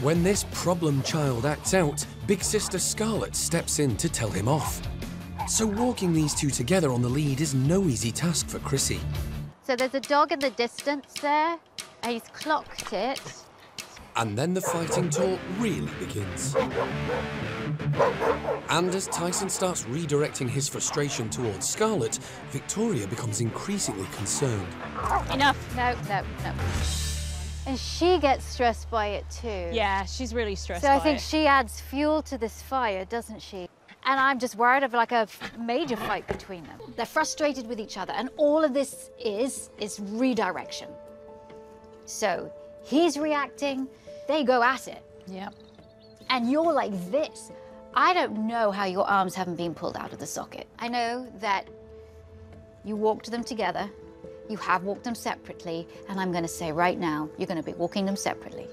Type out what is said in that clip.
When this problem child acts out, Big Sister Scarlet steps in to tell him off. So walking these two together on the lead is no easy task for Chrissy. So there's a dog in the distance there, and he's clocked it. And then the fighting tour really begins. And as Tyson starts redirecting his frustration towards Scarlet, Victoria becomes increasingly concerned. Enough. No, no, no. And she gets stressed by it too. Yeah, she's really stressed So I think it. she adds fuel to this fire, doesn't she? And I'm just worried of like a major fight between them. They're frustrated with each other, and all of this is is redirection. So he's reacting, they go at it, Yeah. and you're like this. I don't know how your arms haven't been pulled out of the socket. I know that you walked them together, you have walked them separately, and I'm going to say right now, you're going to be walking them separately.